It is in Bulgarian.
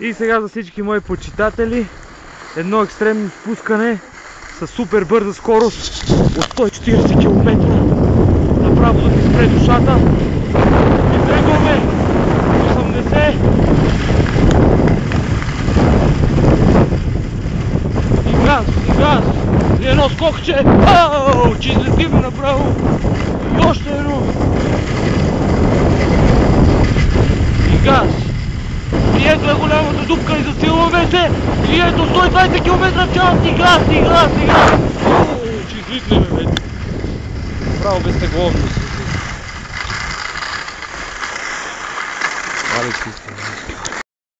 И сега за всички мои почитатели, едно екстремно спускане с супер бърза скорост от 140 км. Направо да ти спре душата. Тръгваме 80. И газ, и газ. И едно скокче. Ау, че излетим направо. И още едно. И газ. И ето е голямата дупка и засилваме се. И ето 120 км в час и газ, и газ, и газ. О, че излитнеме вече. Право без тегловно си. Але чисто.